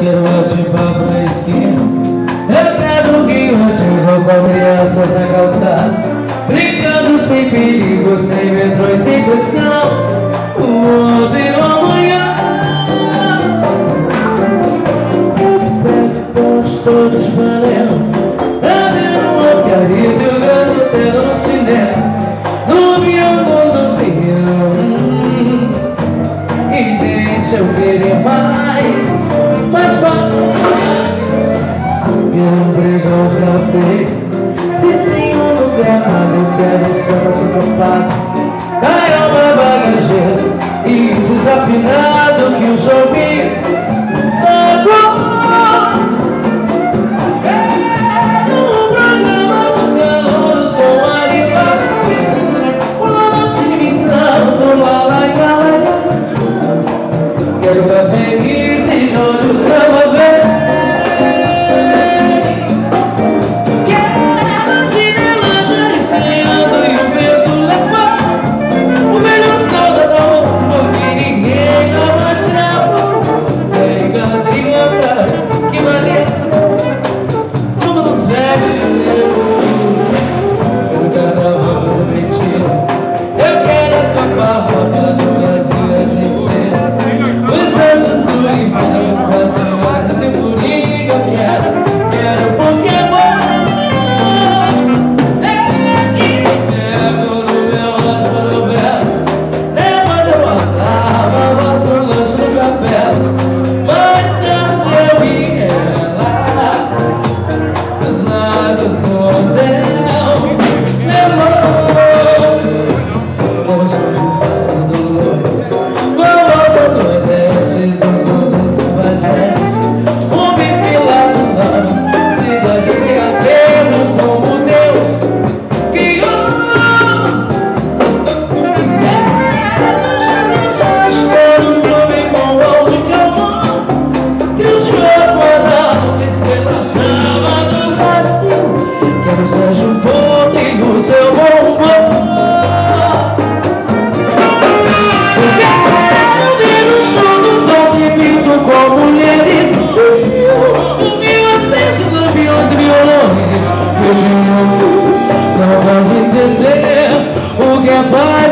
Quero bate-papo na esquina Eu quero que vou com crianças na calçada Brincando sem perigo, sem metrô e sem pressão Ontem ou amanhã Estou se espalhando de café Cicinho no gramado Eu quero samba sincopado Caramba bagageiro E desafinado que o Sacou Quero um programa Bye.